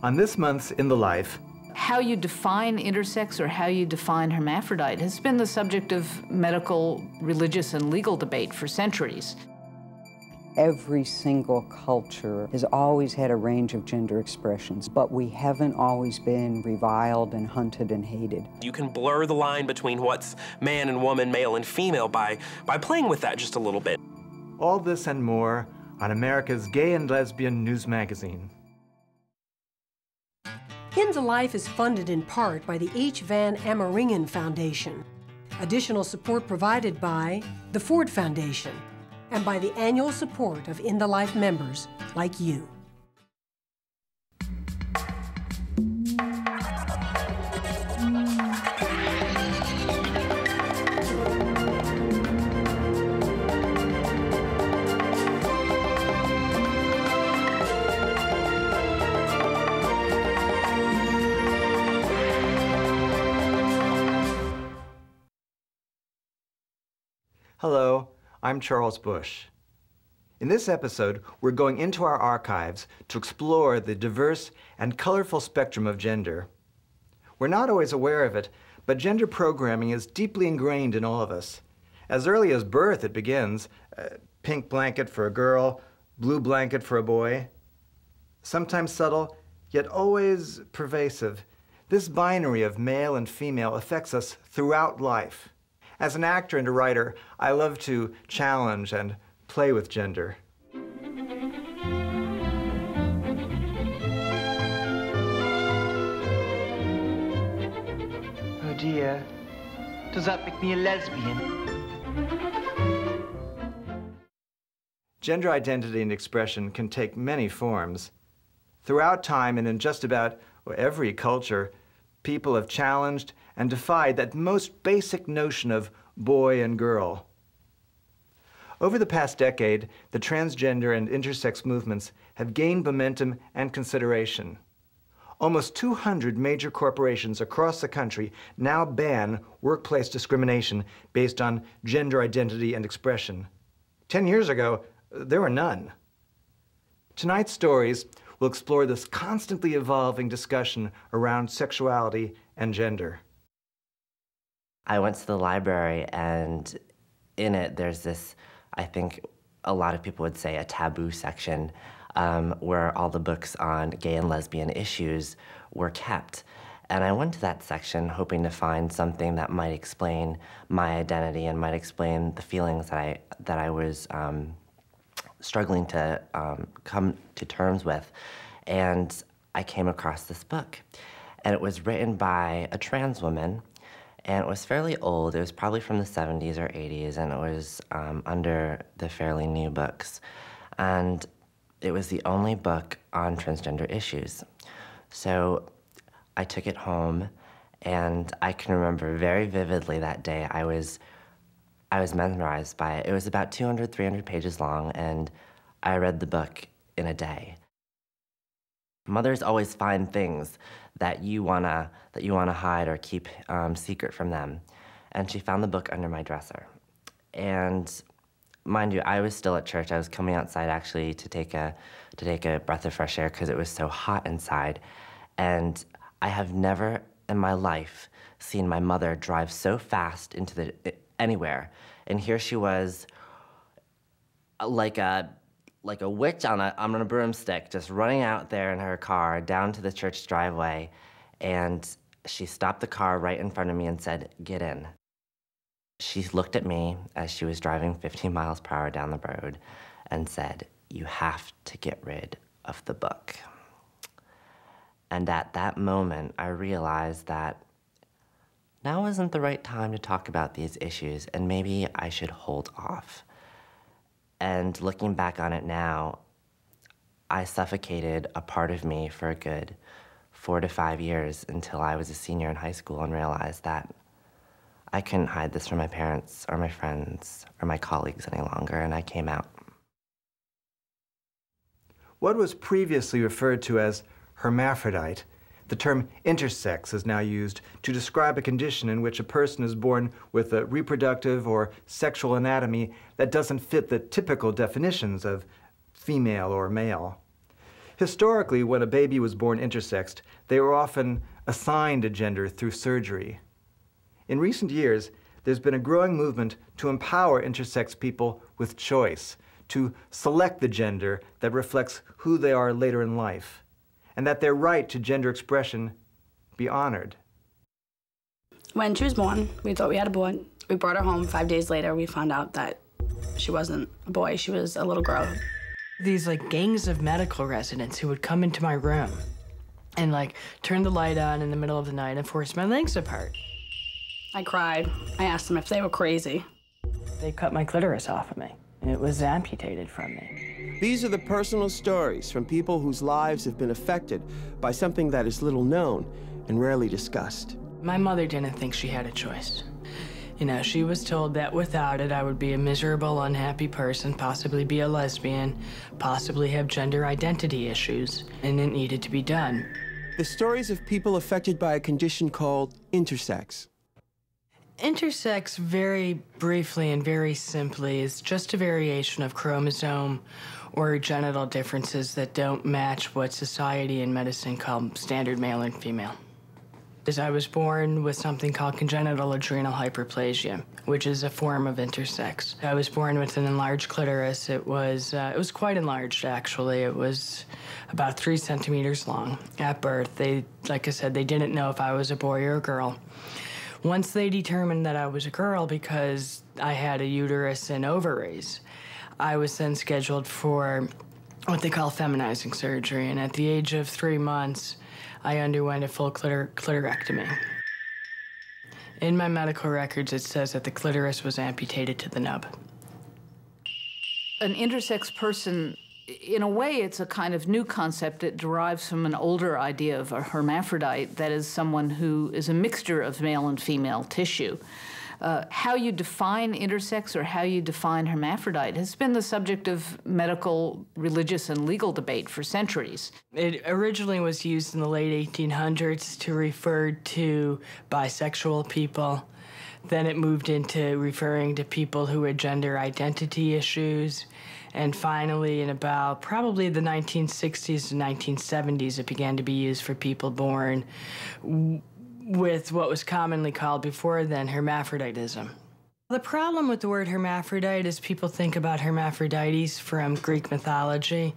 On this month's In the Life, how you define intersex or how you define hermaphrodite has been the subject of medical, religious, and legal debate for centuries. Every single culture has always had a range of gender expressions, but we haven't always been reviled and hunted and hated. You can blur the line between what's man and woman, male and female by, by playing with that just a little bit. All this and more on America's Gay and Lesbian News Magazine. In the Life is funded in part by the H. Van Ameringen Foundation. Additional support provided by the Ford Foundation and by the annual support of In the Life members like you. I'm Charles Busch. In this episode, we're going into our archives to explore the diverse and colorful spectrum of gender. We're not always aware of it, but gender programming is deeply ingrained in all of us. As early as birth, it begins uh, pink blanket for a girl, blue blanket for a boy. Sometimes subtle, yet always pervasive, this binary of male and female affects us throughout life. As an actor and a writer, I love to challenge and play with gender. Oh dear, does that make me a lesbian? Gender identity and expression can take many forms. Throughout time and in just about every culture, people have challenged and defied that most basic notion of boy and girl. Over the past decade, the transgender and intersex movements have gained momentum and consideration. Almost 200 major corporations across the country now ban workplace discrimination based on gender identity and expression. Ten years ago, there were none. Tonight's stories will explore this constantly evolving discussion around sexuality and gender. I went to the library, and in it, there's this, I think a lot of people would say, a taboo section um, where all the books on gay and lesbian issues were kept. And I went to that section hoping to find something that might explain my identity and might explain the feelings that I, that I was um, struggling to um, come to terms with. And I came across this book. And it was written by a trans woman and it was fairly old. It was probably from the 70s or 80s, and it was um, under the Fairly New books. And it was the only book on transgender issues. So I took it home, and I can remember very vividly that day I was, I was mesmerized by it. It was about 200, 300 pages long, and I read the book in a day. Mothers always find things that you wanna that you wanna hide or keep um, secret from them. And she found the book under my dresser. And mind you, I was still at church. I was coming outside actually to take a to take a breath of fresh air because it was so hot inside. And I have never in my life seen my mother drive so fast into the anywhere. And here she was like a like a witch on a, on a broomstick, just running out there in her car down to the church driveway. And she stopped the car right in front of me and said, Get in. She looked at me as she was driving 15 miles per hour down the road and said, You have to get rid of the book. And at that moment, I realized that now isn't the right time to talk about these issues, and maybe I should hold off. And looking back on it now, I suffocated a part of me for a good four to five years until I was a senior in high school and realized that I couldn't hide this from my parents or my friends or my colleagues any longer, and I came out. What was previously referred to as hermaphrodite the term intersex is now used to describe a condition in which a person is born with a reproductive or sexual anatomy that doesn't fit the typical definitions of female or male. Historically, when a baby was born intersexed, they were often assigned a gender through surgery. In recent years, there's been a growing movement to empower intersex people with choice, to select the gender that reflects who they are later in life, and that their right to gender expression be honored. When she was born, we thought we had a boy. We brought her home. Five days later, we found out that she wasn't a boy, she was a little girl. These like gangs of medical residents who would come into my room and like turn the light on in the middle of the night and force my legs apart. I cried. I asked them if they were crazy. They cut my clitoris off of me. It was amputated from me. These are the personal stories from people whose lives have been affected by something that is little known and rarely discussed. My mother didn't think she had a choice. You know, she was told that without it, I would be a miserable, unhappy person, possibly be a lesbian, possibly have gender identity issues, and it needed to be done. The stories of people affected by a condition called intersex. Intersex, very briefly and very simply, is just a variation of chromosome or genital differences that don't match what society and medicine call standard male and female. Is I was born with something called congenital adrenal hyperplasia, which is a form of intersex. I was born with an enlarged clitoris. It was uh, it was quite enlarged actually. It was about three centimeters long at birth. They, like I said, they didn't know if I was a boy or a girl. Once they determined that I was a girl because I had a uterus and ovaries, I was then scheduled for what they call feminizing surgery. And at the age of three months, I underwent a full clitor clitorectomy. In my medical records, it says that the clitoris was amputated to the nub. An intersex person, in a way, it's a kind of new concept. It derives from an older idea of a hermaphrodite, that is, someone who is a mixture of male and female tissue. Uh, how you define intersex or how you define hermaphrodite has been the subject of medical, religious, and legal debate for centuries. It originally was used in the late 1800s to refer to bisexual people. Then it moved into referring to people who had gender identity issues. And finally, in about probably the 1960s and 1970s, it began to be used for people born with what was commonly called before then hermaphroditism. The problem with the word hermaphrodite is people think about Hermaphroditus from Greek mythology,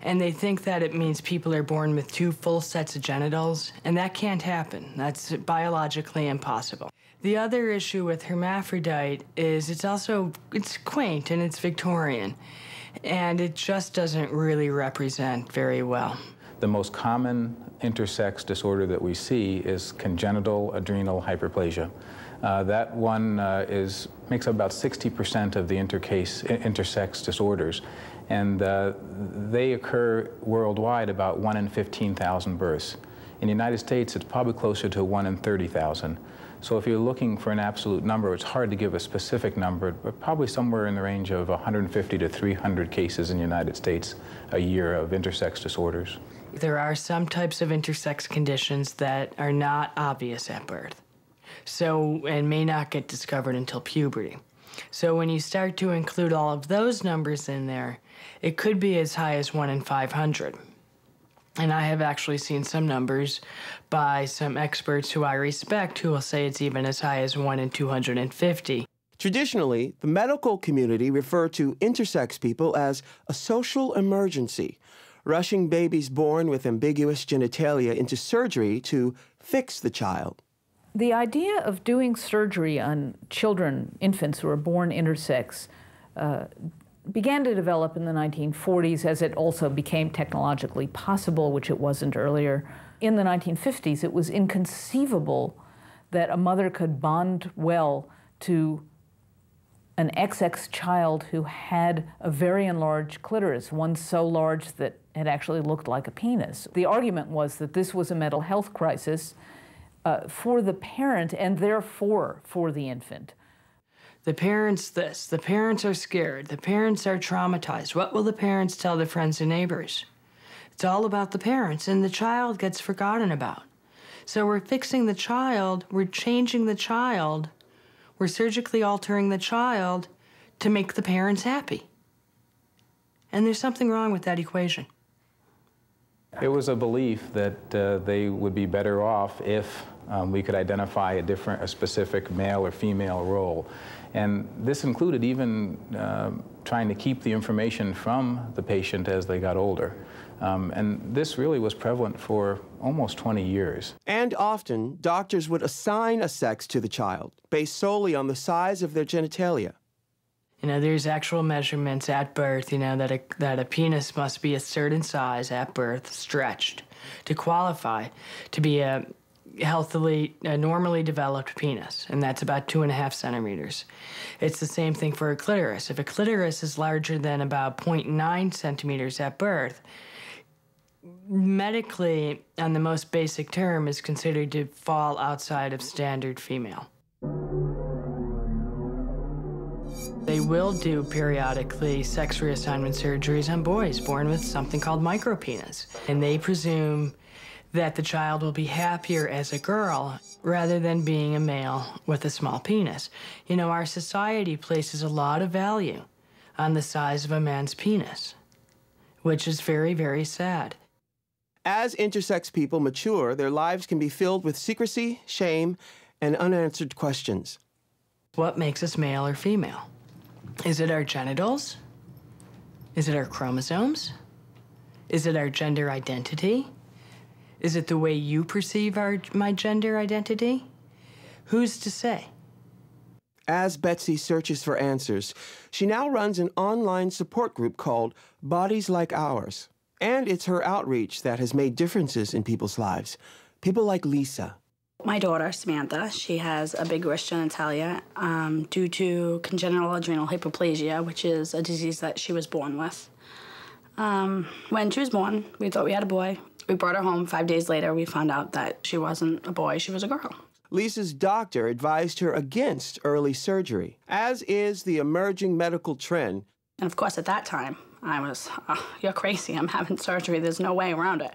and they think that it means people are born with two full sets of genitals, and that can't happen. That's biologically impossible. The other issue with hermaphrodite is it's also it's quaint and it's Victorian, and it just doesn't really represent very well. The most common intersex disorder that we see is congenital adrenal hyperplasia. Uh, that one uh, is, makes up about 60% of the intercase, intersex disorders. And uh, they occur worldwide about 1 in 15,000 births. In the United States, it's probably closer to 1 in 30,000. So if you're looking for an absolute number, it's hard to give a specific number, but probably somewhere in the range of 150 to 300 cases in the United States a year of intersex disorders. There are some types of intersex conditions that are not obvious at birth. So, and may not get discovered until puberty. So when you start to include all of those numbers in there, it could be as high as 1 in 500. And I have actually seen some numbers by some experts who I respect who will say it's even as high as 1 in 250. Traditionally, the medical community referred to intersex people as a social emergency rushing babies born with ambiguous genitalia into surgery to fix the child. The idea of doing surgery on children, infants who are born intersex, uh, began to develop in the 1940s as it also became technologically possible, which it wasn't earlier. In the 1950s, it was inconceivable that a mother could bond well to an XX child who had a very enlarged clitoris, one so large that it actually looked like a penis. The argument was that this was a mental health crisis uh, for the parent and therefore for the infant. The parents this, the parents are scared, the parents are traumatized. What will the parents tell their friends and neighbors? It's all about the parents, and the child gets forgotten about. So we're fixing the child, we're changing the child, we're surgically altering the child to make the parents happy. And there's something wrong with that equation. It was a belief that uh, they would be better off if um, we could identify a different, a specific male or female role. And this included even uh, trying to keep the information from the patient as they got older. Um, and this really was prevalent for almost 20 years. And often, doctors would assign a sex to the child based solely on the size of their genitalia. You know, there's actual measurements at birth, you know, that a, that a penis must be a certain size at birth, stretched, to qualify to be a healthily, a normally developed penis, and that's about two and a half centimeters. It's the same thing for a clitoris. If a clitoris is larger than about 0.9 centimeters at birth, medically, on the most basic term, is considered to fall outside of standard female. They will do periodically sex reassignment surgeries on boys born with something called micropenis. And they presume that the child will be happier as a girl rather than being a male with a small penis. You know, our society places a lot of value on the size of a man's penis, which is very, very sad. As intersex people mature, their lives can be filled with secrecy, shame, and unanswered questions. What makes us male or female? Is it our genitals? Is it our chromosomes? Is it our gender identity? Is it the way you perceive our, my gender identity? Who's to say? As Betsy searches for answers, she now runs an online support group called Bodies Like Ours. And it's her outreach that has made differences in people's lives. People like Lisa, my daughter, Samantha, she has a biguous genitalia um, due to congenital adrenal hyperplasia, which is a disease that she was born with. Um, when she was born, we thought we had a boy. We brought her home. Five days later, we found out that she wasn't a boy, she was a girl. Lisa's doctor advised her against early surgery, as is the emerging medical trend. And of course, at that time, I was, oh, you're crazy. I'm having surgery. There's no way around it.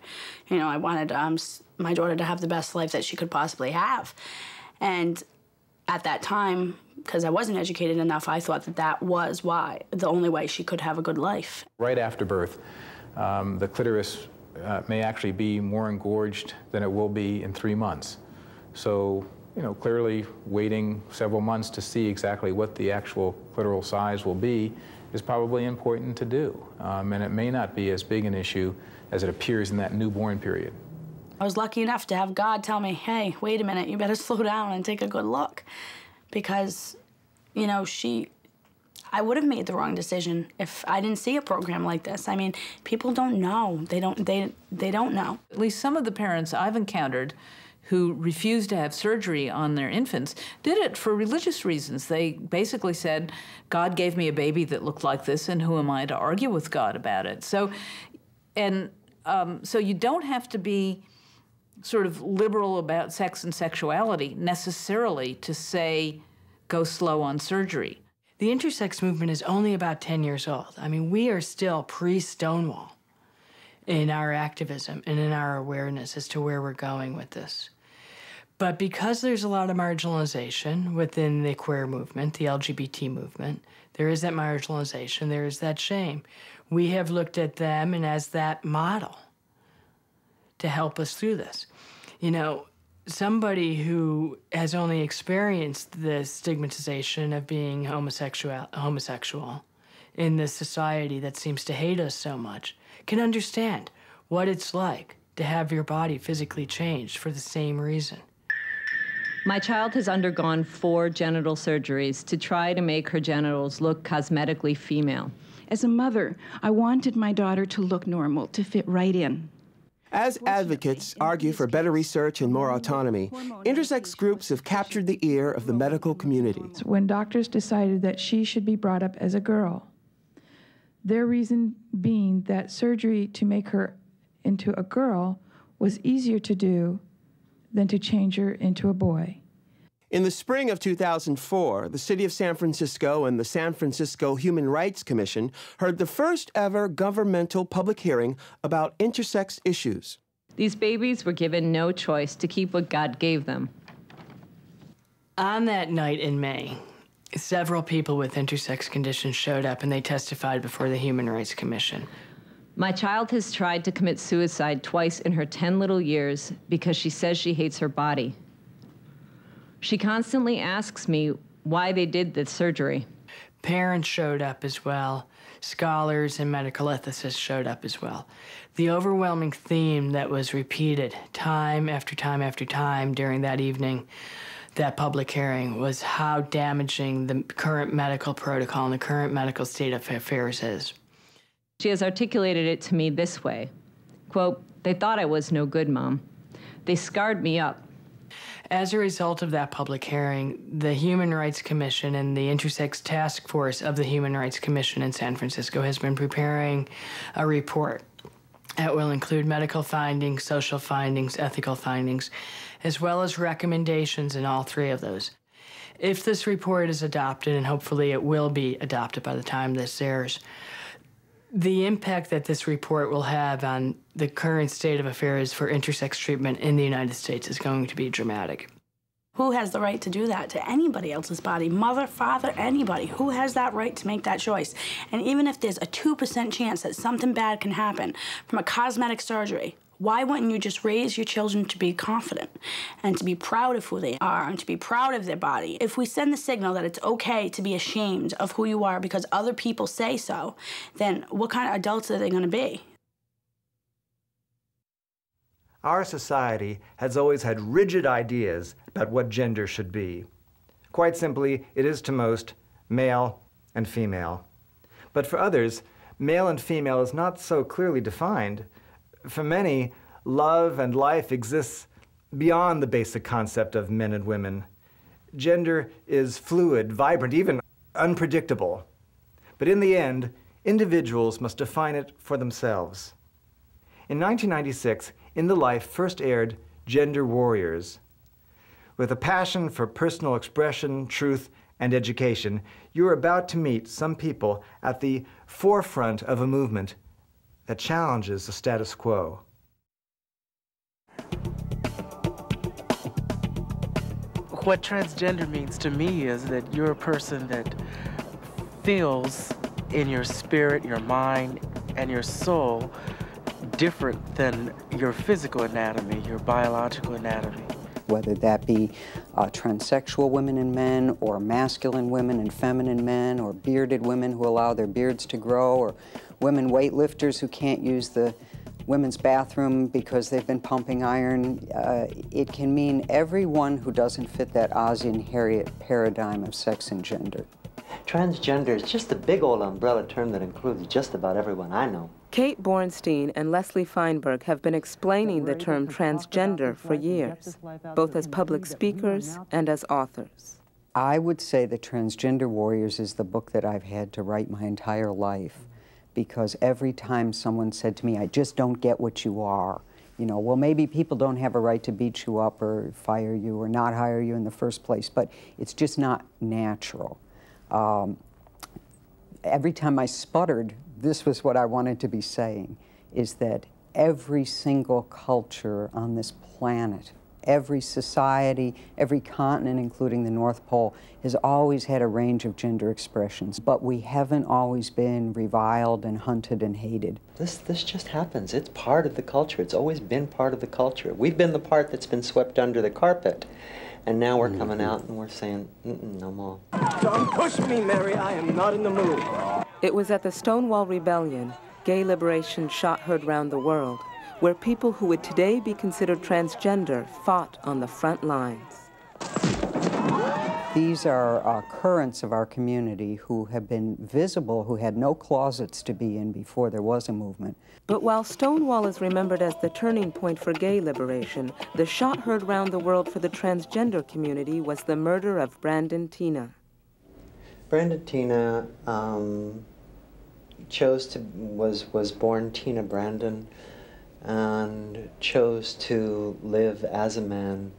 You know, I wanted um, my daughter to have the best life that she could possibly have. And at that time, because I wasn't educated enough, I thought that that was why, the only way she could have a good life. Right after birth, um, the clitoris uh, may actually be more engorged than it will be in three months. So, you know, clearly waiting several months to see exactly what the actual clitoral size will be is probably important to do. Um, and it may not be as big an issue as it appears in that newborn period. I was lucky enough to have God tell me, hey, wait a minute, you better slow down and take a good look. Because, you know, she, I would have made the wrong decision if I didn't see a program like this. I mean, people don't know. They don't, they, they don't know. At least some of the parents I've encountered who refused to have surgery on their infants did it for religious reasons. They basically said, God gave me a baby that looked like this, and who am I to argue with God about it? So, and um, so you don't have to be sort of liberal about sex and sexuality necessarily to say, go slow on surgery. The intersex movement is only about 10 years old. I mean, we are still pre Stonewall in our activism and in our awareness as to where we're going with this. But because there's a lot of marginalization within the queer movement, the LGBT movement, there is that marginalization, there is that shame. We have looked at them and as that model to help us through this. You know, somebody who has only experienced the stigmatization of being homosexual, homosexual in this society that seems to hate us so much can understand what it's like to have your body physically changed for the same reason. My child has undergone four genital surgeries to try to make her genitals look cosmetically female. As a mother, I wanted my daughter to look normal, to fit right in. As advocates argue for better research and more autonomy, intersex groups have captured the ear of the medical community. When doctors decided that she should be brought up as a girl, their reason being that surgery to make her into a girl was easier to do than to change her into a boy. In the spring of 2004, the City of San Francisco and the San Francisco Human Rights Commission heard the first ever governmental public hearing about intersex issues. These babies were given no choice to keep what God gave them. On that night in May, several people with intersex conditions showed up and they testified before the Human Rights Commission. My child has tried to commit suicide twice in her 10 little years because she says she hates her body. She constantly asks me why they did the surgery. Parents showed up as well. Scholars and medical ethicists showed up as well. The overwhelming theme that was repeated time after time after time during that evening, that public hearing, was how damaging the current medical protocol and the current medical state of affairs is. She has articulated it to me this way quote, They thought I was no good, Mom. They scarred me up. As a result of that public hearing, the Human Rights Commission and the Intersex Task Force of the Human Rights Commission in San Francisco has been preparing a report that will include medical findings, social findings, ethical findings, as well as recommendations in all three of those. If this report is adopted, and hopefully it will be adopted by the time this airs, the impact that this report will have on the current state of affairs for intersex treatment in the United States is going to be dramatic. Who has the right to do that to anybody else's body? Mother, father, anybody. Who has that right to make that choice? And even if there's a 2% chance that something bad can happen from a cosmetic surgery, why wouldn't you just raise your children to be confident and to be proud of who they are and to be proud of their body? If we send the signal that it's okay to be ashamed of who you are because other people say so, then what kind of adults are they going to be? Our society has always had rigid ideas about what gender should be. Quite simply, it is to most male and female. But for others, male and female is not so clearly defined for many, love and life exists beyond the basic concept of men and women. Gender is fluid, vibrant, even unpredictable. But in the end, individuals must define it for themselves. In 1996, In the Life first aired Gender Warriors. With a passion for personal expression, truth, and education, you are about to meet some people at the forefront of a movement that challenges the status quo. What transgender means to me is that you're a person that feels in your spirit, your mind, and your soul different than your physical anatomy, your biological anatomy. Whether that be uh, transsexual women and men, or masculine women and feminine men, or bearded women who allow their beards to grow, or women weightlifters who can't use the women's bathroom because they've been pumping iron. Uh, it can mean everyone who doesn't fit that Ozzie and Harriet paradigm of sex and gender. Transgender is just a big old umbrella term that includes just about everyone I know. Kate Bornstein and Leslie Feinberg have been explaining the term transgender for years, both as public speakers and as authors. I would say that Transgender Warriors is the book that I've had to write my entire life because every time someone said to me, I just don't get what you are, you know, well, maybe people don't have a right to beat you up or fire you or not hire you in the first place, but it's just not natural. Um, every time I sputtered, this was what I wanted to be saying, is that every single culture on this planet every society, every continent, including the North Pole, has always had a range of gender expressions, but we haven't always been reviled and hunted and hated. This, this just happens. It's part of the culture. It's always been part of the culture. We've been the part that's been swept under the carpet. And now we're mm-hmm. coming out and we're saying, no more. Don't push me, Mary. I am not in the mood. It was at the Stonewall Rebellion, gay liberation shot heard round the world, where people who would today be considered transgender fought on the front lines. These are uh, currents of our community who have been visible, who had no closets to be in before there was a movement. But while Stonewall is remembered as the turning point for gay liberation, the shot heard round the world for the transgender community was the murder of Brandon Teena. Brandon Teena um, chose to was was born Teena Brandon and chose to live as a man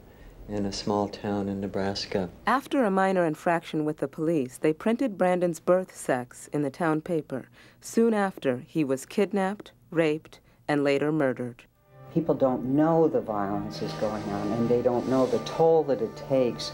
in a small town in Nebraska. After a minor infraction with the police, they printed Brandon's birth sex in the town paper. Soon after, he was kidnapped, raped, and later murdered. People don't know the violence is going on, and they don't know the toll that it takes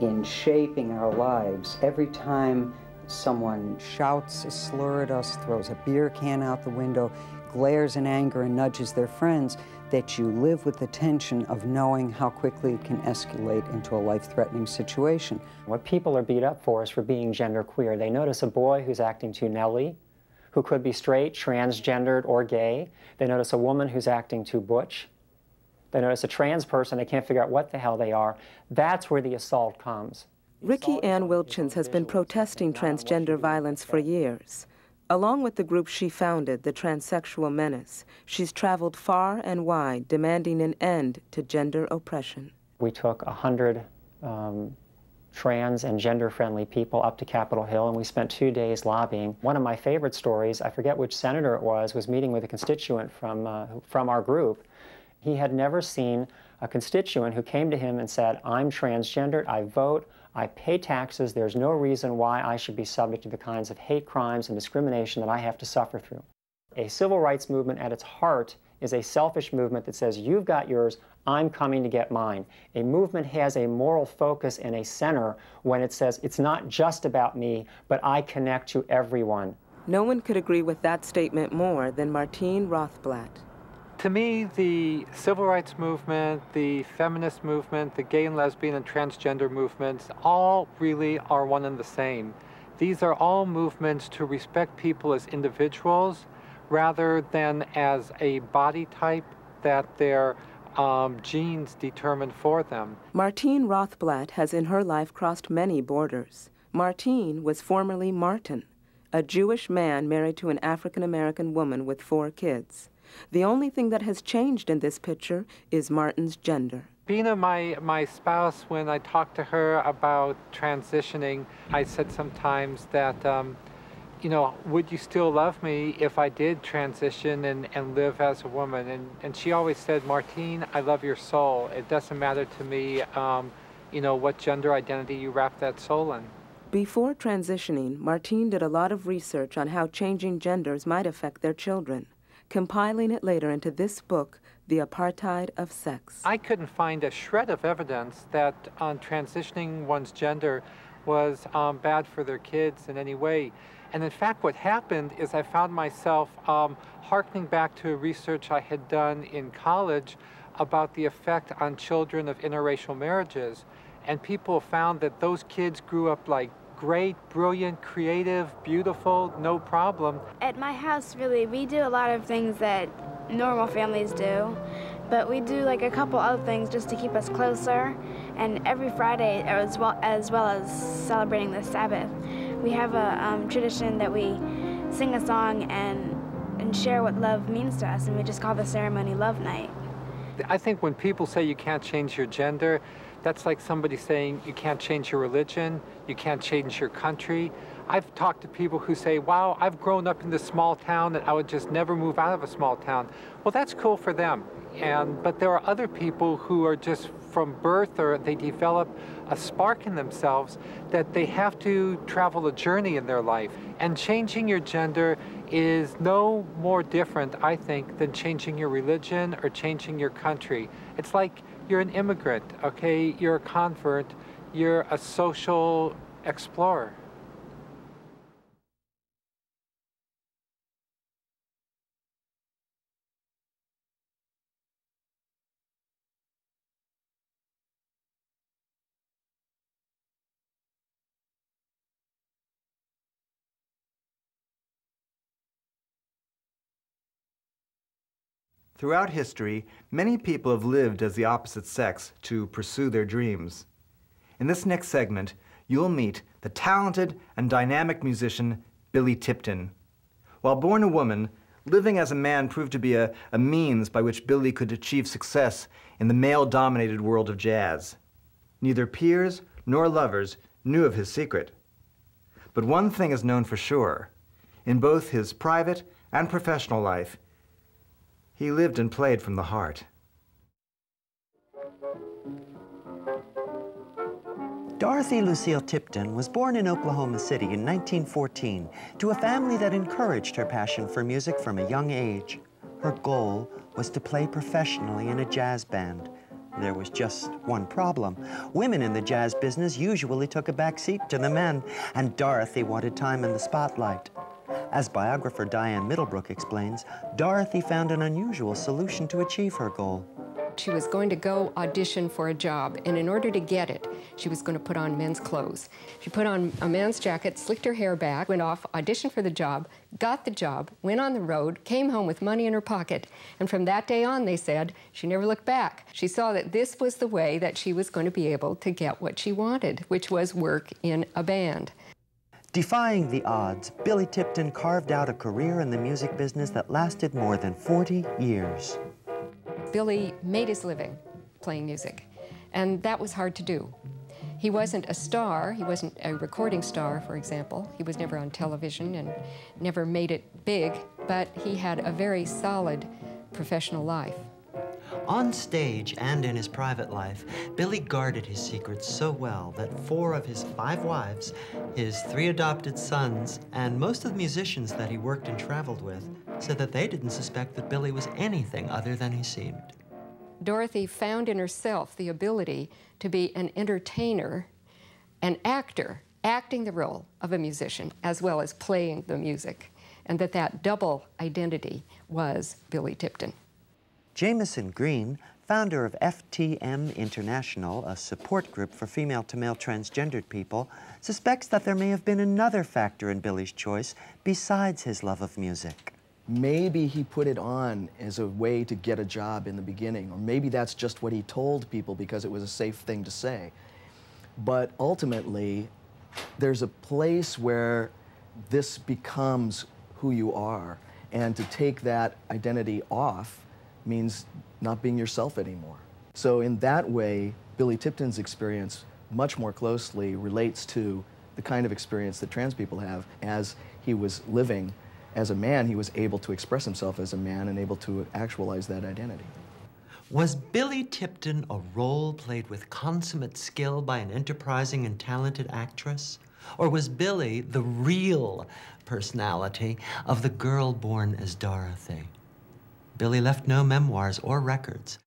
in shaping our lives. Every time someone shouts a slur at us, throws a beer can out the window, glares in anger and nudges their friends, that you live with the tension of knowing how quickly it can escalate into a life-threatening situation. What people are beat up for is for being genderqueer. They notice a boy who's acting too Nelly, who could be straight, transgendered, or gay. They notice a woman who's acting too butch. They notice a trans person, they can't figure out what the hell they are. That's where the assault comes. Riki Anne Wilchins has been protesting transgender violence for years. Along with the group she founded, the Transsexual Menace, she's traveled far and wide demanding an end to gender oppression. We took 100 um, trans and gender-friendly people up to Capitol Hill, and we spent two days lobbying. One of my favorite stories, I forget which senator it was, was meeting with a constituent from, uh, from our group. He had never seen a constituent who came to him and said, I'm transgendered, I vote, I pay taxes, there's no reason why I should be subject to the kinds of hate crimes and discrimination that I have to suffer through. A civil rights movement at its heart is a selfish movement that says, you've got yours, I'm coming to get mine. A movement has a moral focus and a center when it says, it's not just about me, but I connect to everyone. No one could agree with that statement more than Martine Rothblatt. To me, the civil rights movement, the feminist movement, the gay and lesbian and transgender movements all really are one and the same. These are all movements to respect people as individuals rather than as a body type that their um, genes determine for them. Martine Rothblatt has in her life crossed many borders. Martine was formerly Martin, a Jewish man married to an African American woman with four kids. The only thing that has changed in this picture is Martin's gender. Bina, my, my spouse, when I talked to her about transitioning, I said sometimes that, um, you know, would you still love me if I did transition and, and live as a woman? And, and she always said, Martine, I love your soul. It doesn't matter to me, um, you know, what gender identity you wrap that soul in. Before transitioning, Martine did a lot of research on how changing genders might affect their children compiling it later into this book, The Apartheid of Sex. I couldn't find a shred of evidence that um, transitioning one's gender was um, bad for their kids in any way. And in fact, what happened is I found myself um, harkening back to research I had done in college about the effect on children of interracial marriages. And people found that those kids grew up like great, brilliant, creative, beautiful, no problem. At my house, really, we do a lot of things that normal families do, but we do like a couple other things just to keep us closer. And every Friday, as well as, well as celebrating the Sabbath, we have a um, tradition that we sing a song and, and share what love means to us, and we just call the ceremony Love Night. I think when people say you can't change your gender, that's like somebody saying you can't change your religion, you can't change your country. I've talked to people who say, wow, I've grown up in this small town and I would just never move out of a small town. Well, that's cool for them. And, but there are other people who are just from birth or they develop a spark in themselves that they have to travel a journey in their life. And changing your gender is no more different, I think, than changing your religion or changing your country. It's like you're an immigrant, okay? You're a convert, you're a social explorer. Throughout history, many people have lived as the opposite sex to pursue their dreams. In this next segment, you'll meet the talented and dynamic musician Billy Tipton. While born a woman, living as a man proved to be a, a means by which Billy could achieve success in the male-dominated world of jazz. Neither peers nor lovers knew of his secret. But one thing is known for sure. In both his private and professional life, he lived and played from the heart. Dorothy Lucille Tipton was born in Oklahoma City in 1914 to a family that encouraged her passion for music from a young age. Her goal was to play professionally in a jazz band. There was just one problem. Women in the jazz business usually took a back seat to the men, and Dorothy wanted time in the spotlight. As biographer Diane Middlebrook explains, Dorothy found an unusual solution to achieve her goal. She was going to go audition for a job, and in order to get it, she was going to put on men's clothes. She put on a man's jacket, slicked her hair back, went off, auditioned for the job, got the job, went on the road, came home with money in her pocket, and from that day on, they said, she never looked back. She saw that this was the way that she was going to be able to get what she wanted, which was work in a band. Defying the odds, Billy Tipton carved out a career in the music business that lasted more than 40 years. Billy made his living playing music, and that was hard to do. He wasn't a star, he wasn't a recording star, for example. He was never on television and never made it big, but he had a very solid professional life. On stage and in his private life, Billy guarded his secrets so well that four of his five wives, his three adopted sons, and most of the musicians that he worked and traveled with said that they didn't suspect that Billy was anything other than he seemed. Dorothy found in herself the ability to be an entertainer, an actor, acting the role of a musician as well as playing the music, and that that double identity was Billy Tipton. Jamison Green, founder of FTM International, a support group for female to male transgendered people, suspects that there may have been another factor in Billy's choice besides his love of music. Maybe he put it on as a way to get a job in the beginning, or maybe that's just what he told people because it was a safe thing to say. But ultimately, there's a place where this becomes who you are, and to take that identity off means not being yourself anymore. So in that way, Billy Tipton's experience much more closely relates to the kind of experience that trans people have as he was living as a man, he was able to express himself as a man and able to actualize that identity. Was Billy Tipton a role played with consummate skill by an enterprising and talented actress? Or was Billy the real personality of the girl born as Dorothy? Billy left no memoirs or records.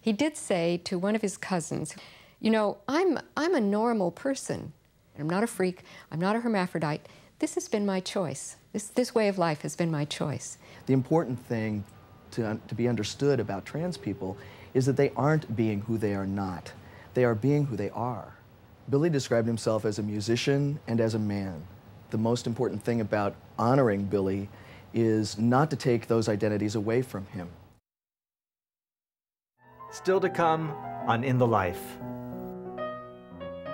He did say to one of his cousins, you know, I'm, I'm a normal person. I'm not a freak. I'm not a hermaphrodite. This has been my choice. This, this way of life has been my choice. The important thing to, to be understood about trans people is that they aren't being who they are not. They are being who they are. Billy described himself as a musician and as a man. The most important thing about honoring Billy is not to take those identities away from him. Still to come on In the Life.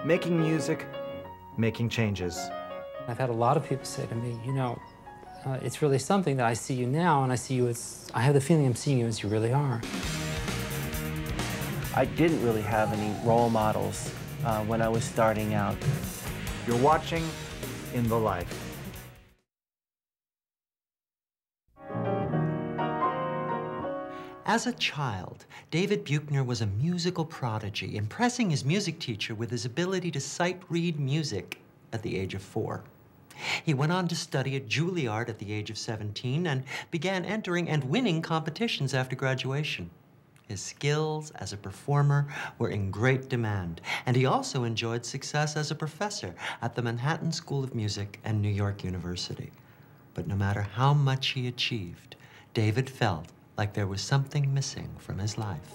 Making music, making changes. I've had a lot of people say to me, you know, uh, it's really something that I see you now and I see you as, I have the feeling I'm seeing you as you really are. I didn't really have any role models uh, when I was starting out. You're watching In the Life. As a child, David Buechner was a musical prodigy, impressing his music teacher with his ability to sight read music at the age of four. He went on to study at Juilliard at the age of 17 and began entering and winning competitions after graduation. His skills as a performer were in great demand, and he also enjoyed success as a professor at the Manhattan School of Music and New York University. But no matter how much he achieved, David felt like there was something missing from his life.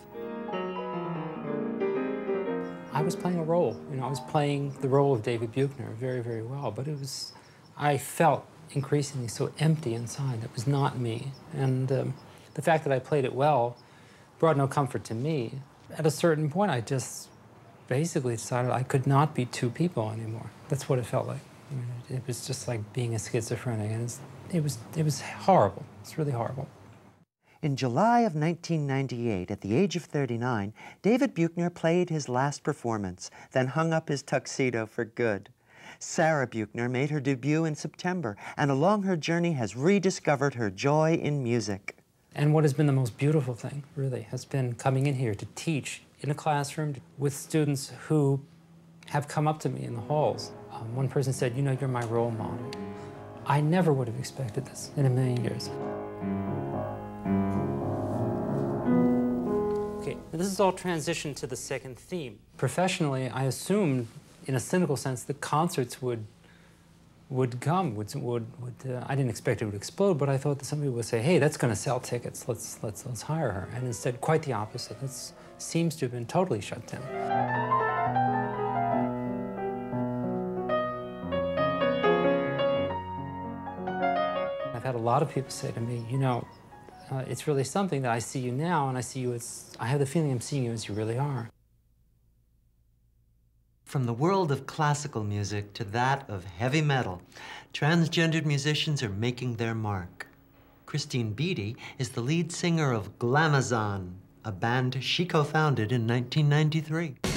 I was playing a role. You know, I was playing the role of David Buechner very, very well, but it was, I felt increasingly so empty inside. That was not me. And um, the fact that I played it well brought no comfort to me. At a certain point, I just basically decided I could not be two people anymore. That's what it felt like. I mean, it, it was just like being a schizophrenic, and it was, it was horrible. It's really horrible. In July of 1998, at the age of 39, David Buechner played his last performance, then hung up his tuxedo for good. Sarah Buechner made her debut in September, and along her journey has rediscovered her joy in music. And what has been the most beautiful thing, really, has been coming in here to teach in a classroom with students who have come up to me in the halls. Um, one person said, you know, you're my role model. I never would have expected this in a million years. Okay, this is all transition to the second theme. Professionally, I assumed, in a cynical sense, that concerts would would come. Would, would, would uh, I didn't expect it would explode, but I thought that somebody would say, "Hey, that's going to sell tickets. Let's let's let's hire her." And instead, quite the opposite. It seems to have been totally shut down. I've had a lot of people say to me, you know, uh, it's really something that I see you now, and I see you as I have the feeling I'm seeing you as you really are. From the world of classical music to that of heavy metal, transgendered musicians are making their mark. Christine Beatty is the lead singer of Glamazon, a band she co-founded in 1993.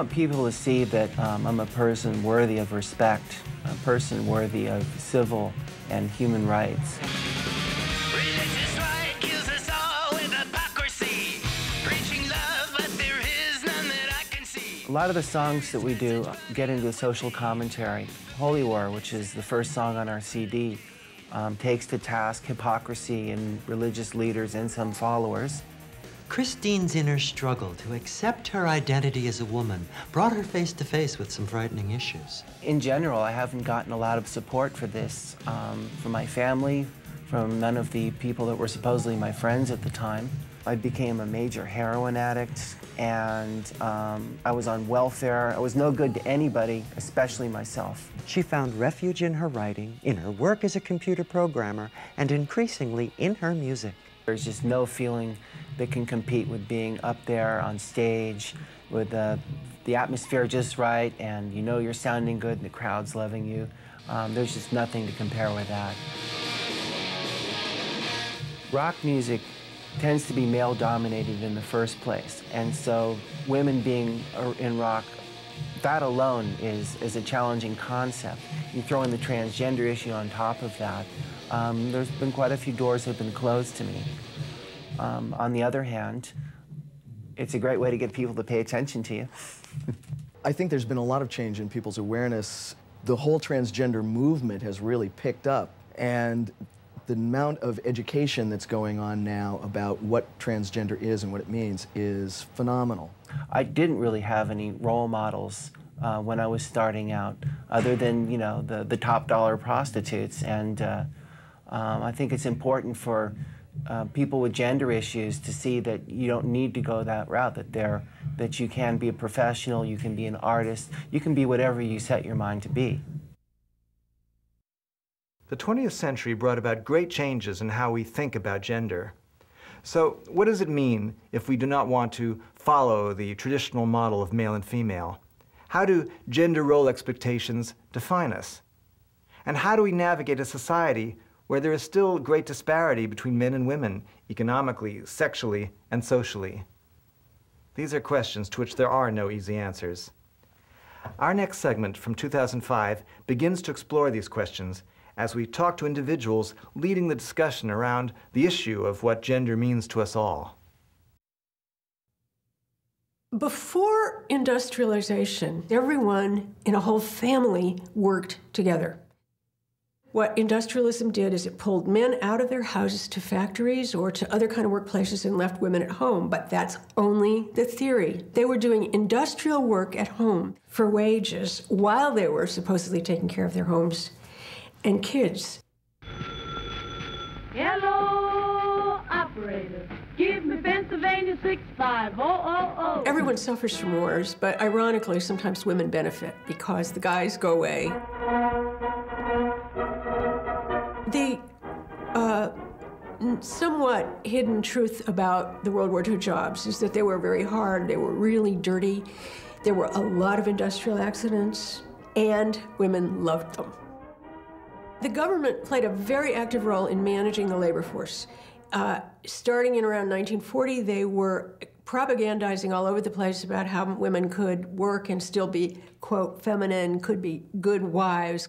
Want people to see that um, I'm a person worthy of respect, a person worthy of civil and human rights. A lot of the songs that we do get into a social commentary. Holy War, which is the first song on our CD, um, takes to task hypocrisy in religious leaders and some followers. Christine's inner struggle to accept her identity as a woman brought her face to face with some frightening issues. In general, I haven't gotten a lot of support for this um, from my family, from none of the people that were supposedly my friends at the time. I became a major heroin addict, and um, I was on welfare. I was no good to anybody, especially myself. She found refuge in her writing, in her work as a computer programmer, and increasingly in her music. There's just no feeling that can compete with being up there on stage with uh, the atmosphere just right, and you know you're sounding good, and the crowd's loving you. Um, there's just nothing to compare with that. Rock music tends to be male dominated in the first place. And so women being in rock, that alone is, is a challenging concept. You throw in the transgender issue on top of that, um, there's been quite a few doors that have been closed to me. Um, on the other hand, it's a great way to get people to pay attention to you. I think there's been a lot of change in people's awareness. The whole transgender movement has really picked up, and the amount of education that's going on now about what transgender is and what it means is phenomenal. I didn't really have any role models uh, when I was starting out, other than you know the the top dollar prostitutes, and uh, um, I think it's important for uh, people with gender issues to see that you don't need to go that route. That there, that you can be a professional, you can be an artist, you can be whatever you set your mind to be. The 20th century brought about great changes in how we think about gender. So, what does it mean if we do not want to follow the traditional model of male and female? How do gender role expectations define us? And how do we navigate a society where there is still great disparity between men and women, economically, sexually, and socially? These are questions to which there are no easy answers. Our next segment from 2005 begins to explore these questions as we talk to individuals leading the discussion around the issue of what gender means to us all. Before industrialization, everyone in a whole family worked together. What industrialism did is it pulled men out of their houses to factories or to other kind of workplaces and left women at home, but that's only the theory. They were doing industrial work at home for wages while they were supposedly taking care of their homes and kids. Hello, operator. Give me Pennsylvania 65. Oh, oh, oh. Everyone suffers from wars, but ironically, sometimes women benefit because the guys go away. Somewhat hidden truth about the World War II jobs is that they were very hard, they were really dirty, there were a lot of industrial accidents, and women loved them. The government played a very active role in managing the labor force. Uh, starting in around 1940, they were propagandizing all over the place about how women could work and still be, quote, feminine, could be good wives.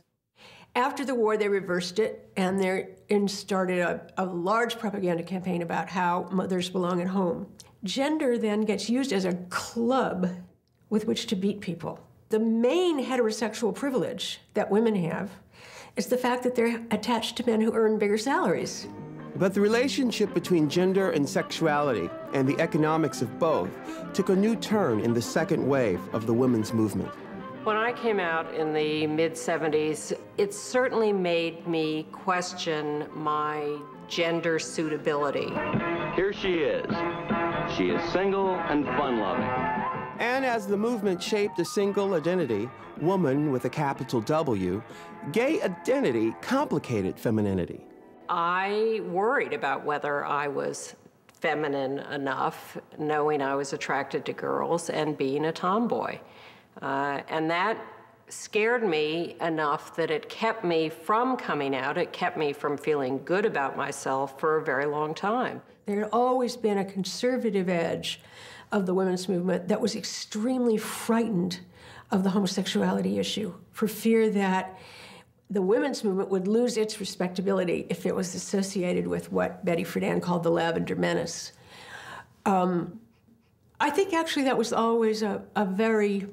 After the war, they reversed it and they started a, a large propaganda campaign about how mothers belong at home. Gender then gets used as a club with which to beat people. The main heterosexual privilege that women have is the fact that they're attached to men who earn bigger salaries. But the relationship between gender and sexuality and the economics of both took a new turn in the second wave of the women's movement. When I came out in the mid 70s, it certainly made me question my gender suitability. Here she is. She is single and fun loving. And as the movement shaped a single identity, woman with a capital W, gay identity complicated femininity. I worried about whether I was feminine enough, knowing I was attracted to girls and being a tomboy. Uh, and that scared me enough that it kept me from coming out. It kept me from feeling good about myself for a very long time. There had always been a conservative edge of the women's movement that was extremely frightened of the homosexuality issue for fear that the women's movement would lose its respectability if it was associated with what Betty Friedan called the lavender menace. Um, I think actually that was always a, a very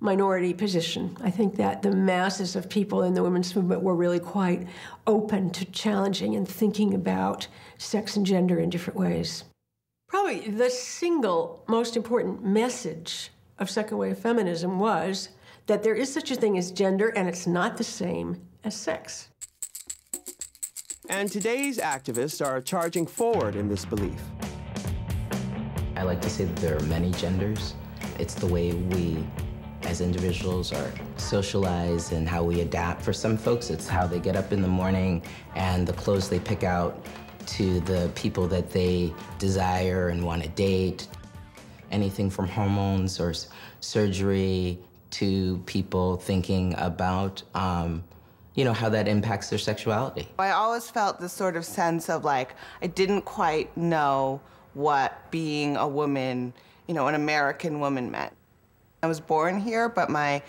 minority position. I think that the masses of people in the women's movement were really quite open to challenging and thinking about sex and gender in different ways. Probably the single most important message of second wave feminism was that there is such a thing as gender and it's not the same as sex. And today's activists are charging forward in this belief. I like to say that there are many genders. It's the way we as individuals are socialized and how we adapt. For some folks, it's how they get up in the morning and the clothes they pick out to the people that they desire and want to date. Anything from hormones or surgery to people thinking about, um, you know, how that impacts their sexuality. I always felt this sort of sense of like, I didn't quite know what being a woman, you know, an American woman meant. I was born here, but my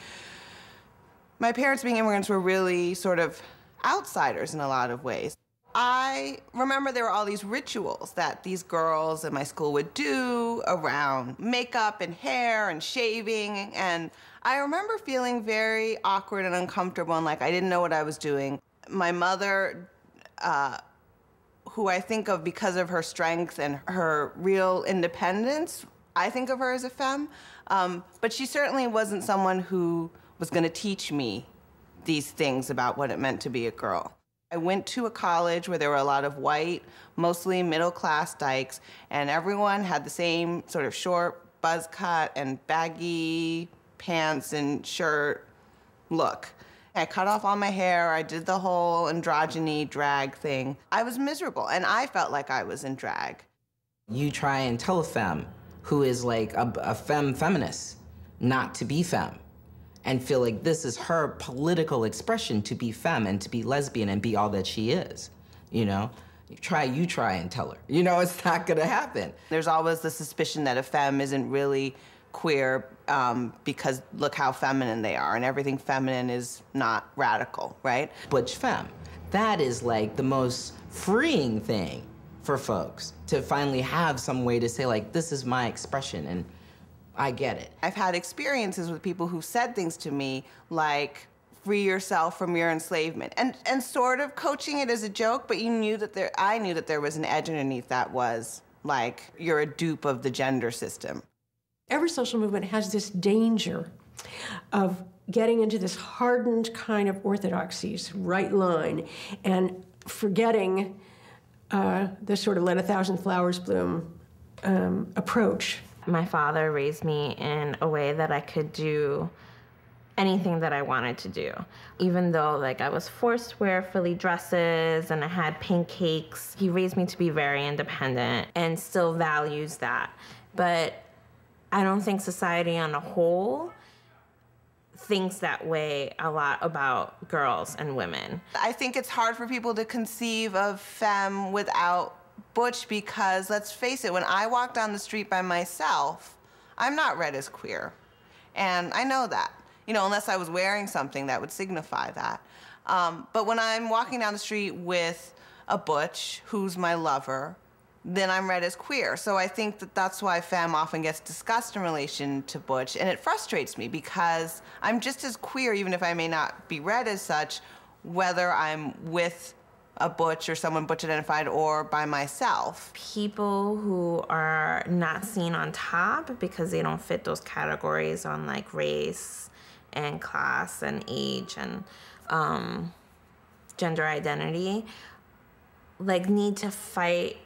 my parents being immigrants were really sort of outsiders in a lot of ways. I remember there were all these rituals that these girls in my school would do around makeup and hair and shaving. And I remember feeling very awkward and uncomfortable and like I didn't know what I was doing. My mother, uh, who I think of because of her strength and her real independence, I think of her as a femme. Um, but she certainly wasn't someone who was going to teach me these things about what it meant to be a girl. I went to a college where there were a lot of white, mostly middle class dykes, and everyone had the same sort of short buzz cut and baggy pants and shirt look. I cut off all my hair, I did the whole androgyny drag thing. I was miserable, and I felt like I was in drag. You try and tell femme who is like a, a femme feminist not to be femme and feel like this is her political expression to be femme and to be lesbian and be all that she is, you know? You try, you try and tell her. You know, it's not gonna happen. There's always the suspicion that a femme isn't really queer um, because look how feminine they are, and everything feminine is not radical, right? Butch femme. That is like the most freeing thing for folks to finally have some way to say, like, this is my expression and I get it. I've had experiences with people who said things to me like, free yourself from your enslavement and and sort of coaching it as a joke but you knew that there i knew that there was an edge underneath that was like you're a dupe of the gender system every social movement has this danger of getting into this hardened kind of orthodoxies right line and forgetting uh, the sort of let a thousand flowers bloom um, approach. My father raised me in a way that I could do anything that I wanted to do. Even though like I was forced to wear frilly dresses and I had pink cakes, he raised me to be very independent and still values that. But I don't think society on a whole thinks that way a lot about girls and women. I think it's hard for people to conceive of femme without butch because let's face it, when I walk down the street by myself, I'm not read as queer. And I know that, you know, unless I was wearing something that would signify that. Um, but when I'm walking down the street with a butch who's my lover, then I'm read as queer. So I think that that's why femme often gets discussed in relation to butch, and it frustrates me because I'm just as queer, even if I may not be read as such, whether I'm with a butch or someone butch identified or by myself. People who are not seen on top because they don't fit those categories on like race and class and age and um, gender identity, like need to fight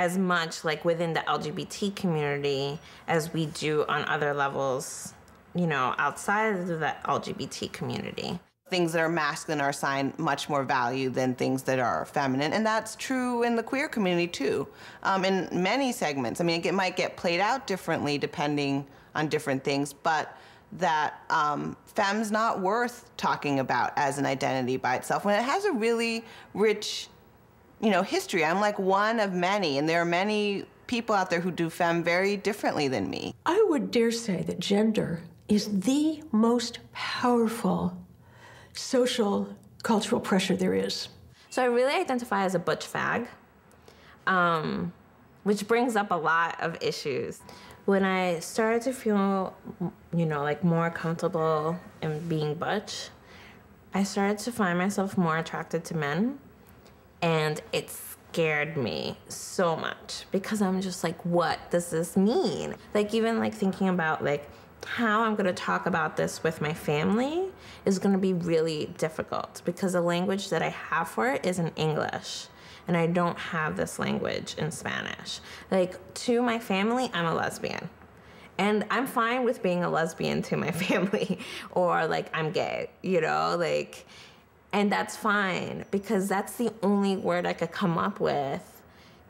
as much like within the LGBT community as we do on other levels, you know, outside of the LGBT community. Things that are masculine are assigned much more value than things that are feminine, and that's true in the queer community too. Um, in many segments, I mean, it might get played out differently depending on different things, but that um, fem's not worth talking about as an identity by itself when it has a really rich you know, history. I'm like one of many, and there are many people out there who do femme very differently than me. I would dare say that gender is the most powerful social, cultural pressure there is. So I really identify as a butch fag, um, which brings up a lot of issues. When I started to feel, you know, like more comfortable in being butch, I started to find myself more attracted to men and it scared me so much because I'm just like, what does this mean? Like, even like thinking about like how I'm gonna talk about this with my family is gonna be really difficult because the language that I have for it is in English and I don't have this language in Spanish. Like, to my family, I'm a lesbian. And I'm fine with being a lesbian to my family or like I'm gay, you know? Like, and that's fine because that's the only word I could come up with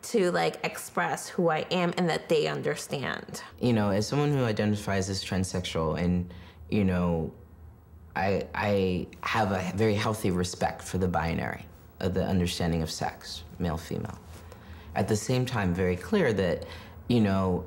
to like express who I am and that they understand. You know, as someone who identifies as transsexual and, you know, I, I have a very healthy respect for the binary, of the understanding of sex, male, female. At the same time, very clear that, you know,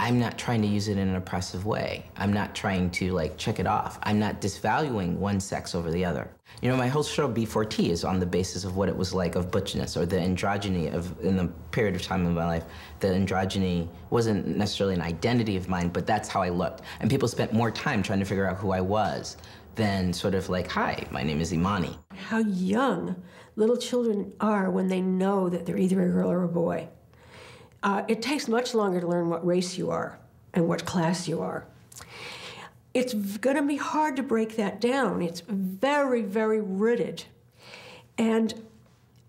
I'm not trying to use it in an oppressive way. I'm not trying to like check it off. I'm not disvaluing one sex over the other. You know, my whole show B4T is on the basis of what it was like of butchness or the androgyny of in the period of time in my life. The androgyny wasn't necessarily an identity of mine, but that's how I looked. And people spent more time trying to figure out who I was than sort of like, hi, my name is Imani. How young little children are when they know that they're either a girl or a boy. Uh, it takes much longer to learn what race you are and what class you are. It's going to be hard to break that down. It's very, very rooted. And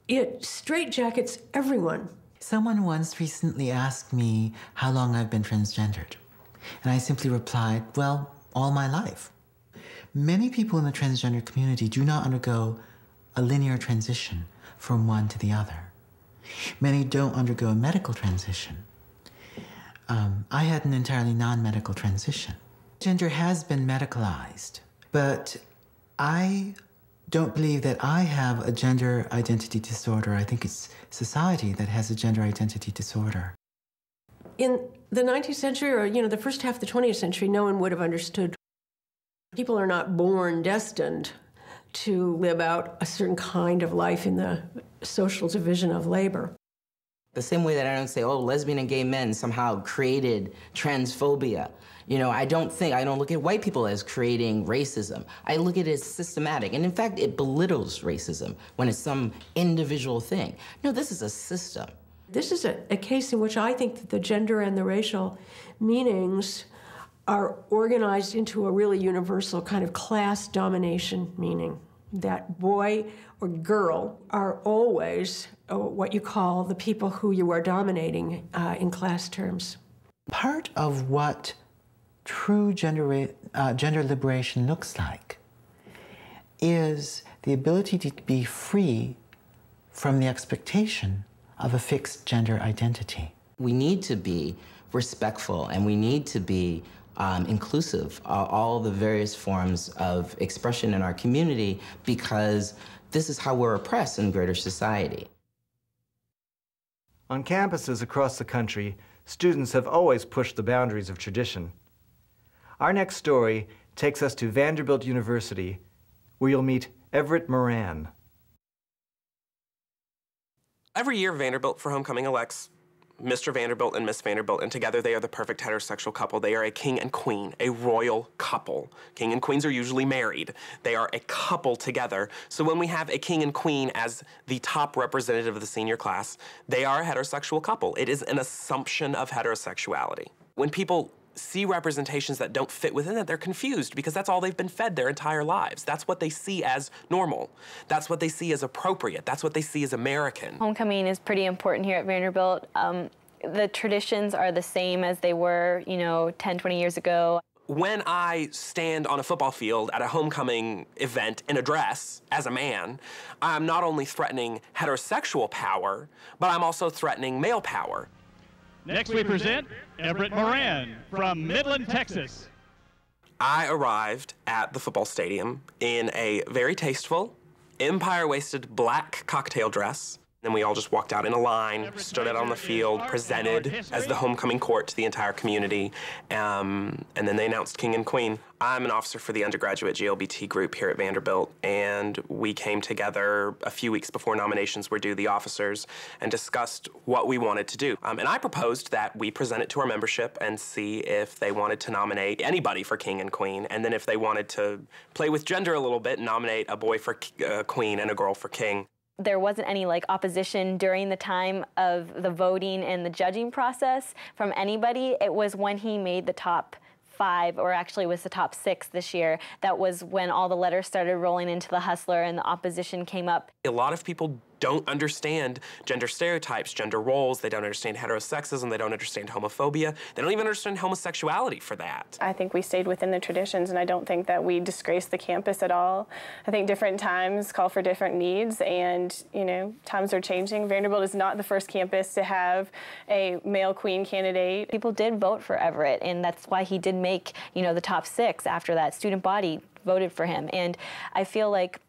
it straitjackets everyone. Someone once recently asked me how long I've been transgendered. And I simply replied, well, all my life. Many people in the transgender community do not undergo a linear transition from one to the other. Many don't undergo a medical transition. Um, I had an entirely non medical transition. Gender has been medicalized, but I don't believe that I have a gender identity disorder. I think it's society that has a gender identity disorder. In the 19th century, or you know, the first half of the 20th century, no one would have understood. People are not born destined to live out a certain kind of life in the social division of labor. The same way that I don't say, oh, lesbian and gay men somehow created transphobia. You know, I don't think, I don't look at white people as creating racism. I look at it as systematic. And in fact, it belittles racism when it's some individual thing. No, this is a system. This is a, a case in which I think that the gender and the racial meanings are organized into a really universal kind of class domination meaning that boy or girl are always uh, what you call the people who you are dominating uh, in class terms. Part of what true gender, uh, gender liberation looks like is the ability to be free from the expectation of a fixed gender identity. We need to be respectful and we need to be um, inclusive, uh, all the various forms of expression in our community, because this is how we're oppressed in greater society. On campuses across the country, students have always pushed the boundaries of tradition. Our next story takes us to Vanderbilt University, where you'll meet Everett Moran. Every year, Vanderbilt for homecoming elects Mr. Vanderbilt and Miss Vanderbilt, and together they are the perfect heterosexual couple. They are a king and queen, a royal couple. King and queens are usually married. They are a couple together. So when we have a king and queen as the top representative of the senior class, they are a heterosexual couple. It is an assumption of heterosexuality. When people see representations that don't fit within it, they're confused because that's all they've been fed their entire lives. That's what they see as normal. That's what they see as appropriate. That's what they see as American. Homecoming is pretty important here at Vanderbilt. Um, the traditions are the same as they were, you know, 10, 20 years ago. When I stand on a football field at a homecoming event in a dress as a man, I'm not only threatening heterosexual power, but I'm also threatening male power. Next, we present Everett Moran from Midland, Texas. I arrived at the football stadium in a very tasteful, empire waisted black cocktail dress then we all just walked out in a line, stood out on the field, presented as the homecoming court to the entire community, um, and then they announced King and Queen. I'm an officer for the undergraduate GLBT group here at Vanderbilt, and we came together a few weeks before nominations were due, the officers, and discussed what we wanted to do. Um, and I proposed that we present it to our membership and see if they wanted to nominate anybody for King and Queen, and then if they wanted to play with gender a little bit nominate a boy for uh, Queen and a girl for King there wasn't any like opposition during the time of the voting and the judging process from anybody. It was when he made the top five, or actually was the top six this year. That was when all the letters started rolling into the Hustler and the opposition came up. A lot of people don't understand gender stereotypes, gender roles. They don't understand heterosexism. They don't understand homophobia. They don't even understand homosexuality for that. I think we stayed within the traditions, and I don't think that we disgraced the campus at all. I think different times call for different needs, and you know, times are changing. Vanderbilt is not the first campus to have a male queen candidate. People did vote for Everett, and that's why he did make you know the top six after that student body voted for him. And I feel like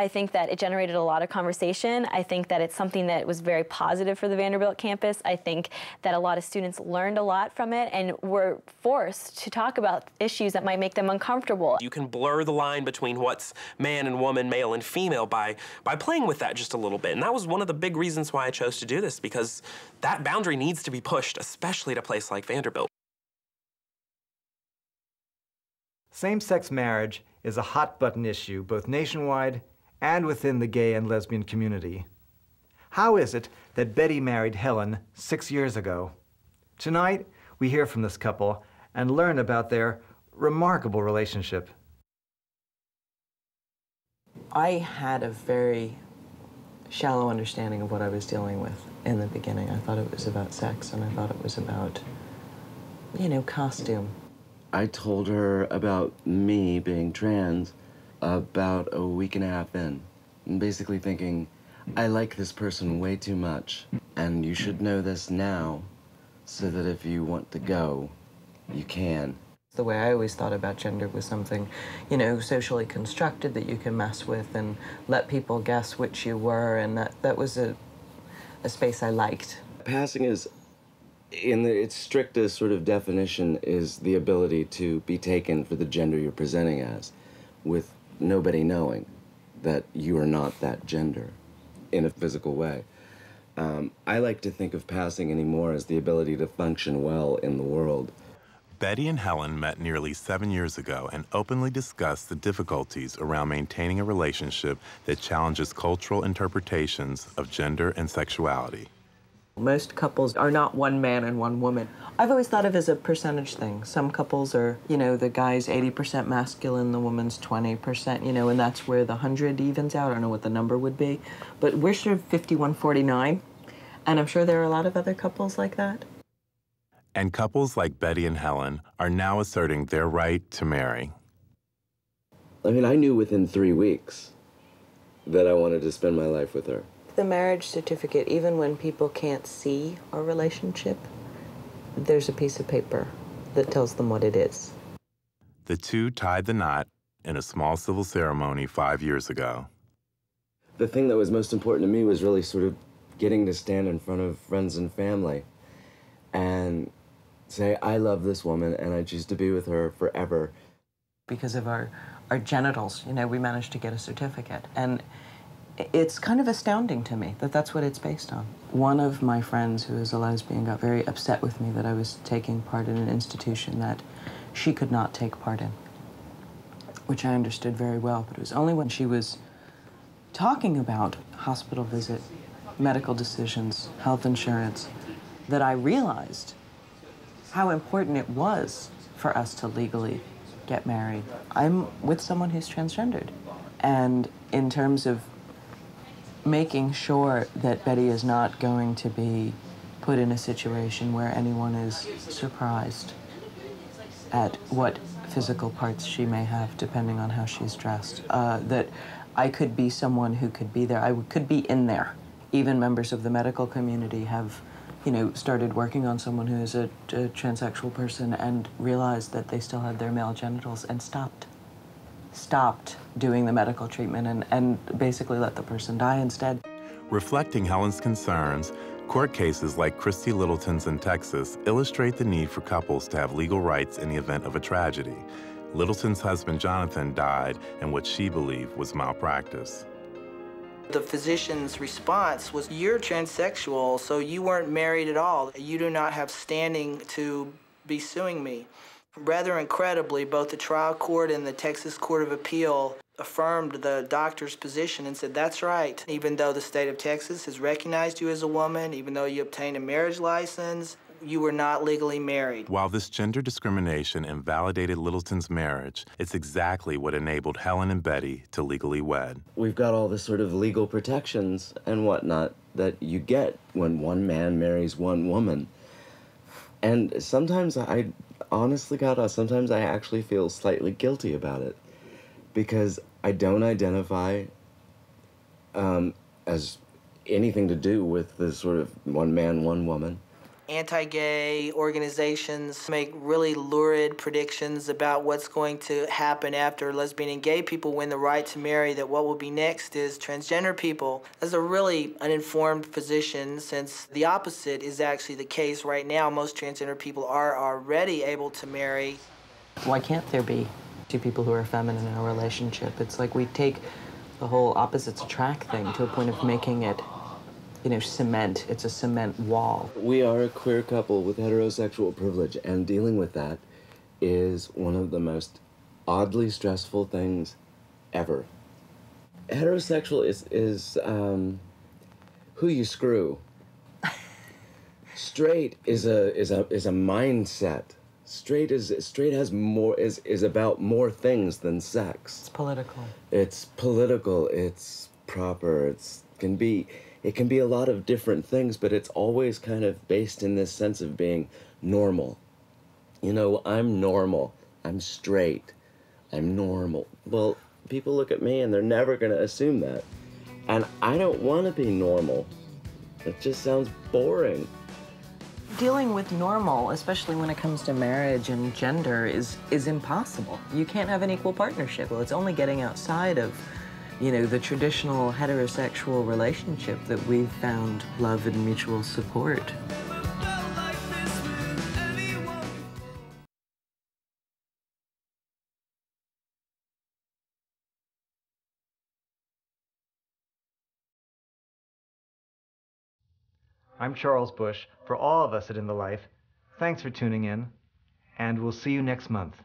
I think that it generated a lot of conversation. I think that it's something that was very positive for the Vanderbilt campus. I think that a lot of students learned a lot from it and were forced to talk about issues that might make them uncomfortable. You can blur the line between what's man and woman, male and female by by playing with that just a little bit. And that was one of the big reasons why I chose to do this because that boundary needs to be pushed, especially at a place like Vanderbilt. Same-sex marriage is a hot-button issue both nationwide and within the gay and lesbian community. How is it that Betty married Helen six years ago? Tonight, we hear from this couple and learn about their remarkable relationship. I had a very shallow understanding of what I was dealing with in the beginning. I thought it was about sex and I thought it was about, you know, costume. I told her about me being trans about a week and a half in, basically thinking, I like this person way too much, and you should know this now so that if you want to go, you can. The way I always thought about gender was something, you know, socially constructed that you can mess with and let people guess which you were, and that, that was a, a space I liked. Passing is, in the, its strictest sort of definition, is the ability to be taken for the gender you're presenting as, with nobody knowing that you are not that gender in a physical way. Um, I like to think of passing anymore as the ability to function well in the world. Betty and Helen met nearly seven years ago and openly discussed the difficulties around maintaining a relationship that challenges cultural interpretations of gender and sexuality. Most couples are not one man and one woman. I've always thought of it as a percentage thing. Some couples are, you know, the guy's 80% masculine, the woman's 20%, you know, and that's where the 100 evens out. I don't know what the number would be. But we're sort of 5149, and I'm sure there are a lot of other couples like that. And couples like Betty and Helen are now asserting their right to marry. I mean, I knew within three weeks that I wanted to spend my life with her the marriage certificate, even when people can't see our relationship, there's a piece of paper that tells them what it is. The two tied the knot in a small civil ceremony five years ago. The thing that was most important to me was really sort of getting to stand in front of friends and family and say, I love this woman and I choose to be with her forever. Because of our, our genitals, you know, we managed to get a certificate. And it's kind of astounding to me that that's what it's based on. One of my friends who is a lesbian got very upset with me that I was taking part in an institution that she could not take part in, which I understood very well. But it was only when she was talking about hospital visit, medical decisions, health insurance, that I realized how important it was for us to legally get married. I'm with someone who's transgendered. And in terms of making sure that Betty is not going to be put in a situation where anyone is surprised at what physical parts she may have depending on how she's dressed. Uh, that I could be someone who could be there. I could be in there. Even members of the medical community have, you know, started working on someone who is a, a transsexual person and realized that they still had their male genitals and stopped. Stopped doing the medical treatment and, and basically let the person die instead. Reflecting Helen's concerns, court cases like Christie Littleton's in Texas illustrate the need for couples to have legal rights in the event of a tragedy. Littleton's husband Jonathan died in what she believed was malpractice. The physician's response was, You're transsexual, so you weren't married at all. You do not have standing to be suing me. Rather incredibly, both the trial court and the Texas Court of Appeal affirmed the doctor's position and said, That's right. Even though the state of Texas has recognized you as a woman, even though you obtained a marriage license, you were not legally married. While this gender discrimination invalidated Littleton's marriage, it's exactly what enabled Helen and Betty to legally wed. We've got all the sort of legal protections and whatnot that you get when one man marries one woman. And sometimes I, honestly, God, sometimes I actually feel slightly guilty about it because I don't identify um, as anything to do with this sort of one man, one woman anti gay organizations make really lurid predictions about what's going to happen after lesbian and gay people win the right to marry, that what will be next is transgender people. That's a really uninformed position since the opposite is actually the case right now. Most transgender people are already able to marry. Why can't there be two people who are feminine in a relationship? It's like we take the whole opposites attract thing to a point of making it you know, cement. It's a cement wall. We are a queer couple with heterosexual privilege, and dealing with that is one of the most oddly stressful things ever. Heterosexual is is um, who you screw. Straight is a is a is a mindset. Straight is straight has more is is about more things than sex. It's political. It's political. It's proper. It's can be it can be a lot of different things, but it's always kind of based in this sense of being normal. You know, I'm normal. I'm straight. I'm normal. Well, people look at me and they're never going to assume that. And I don't want to be normal. It just sounds boring. Dealing with normal, especially when it comes to marriage and gender, is is impossible. You can't have an equal partnership. Well, it's only getting outside of you know, the traditional heterosexual relationship that we've found love and mutual support. I'm Charles Busch. For all of us at In the Life, thanks for tuning in, and we'll see you next month.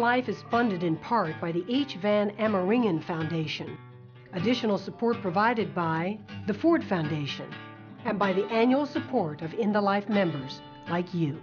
Life is funded in part by the H. Van Ameringen Foundation. Additional support provided by the Ford Foundation and by the annual support of In the Life members like you.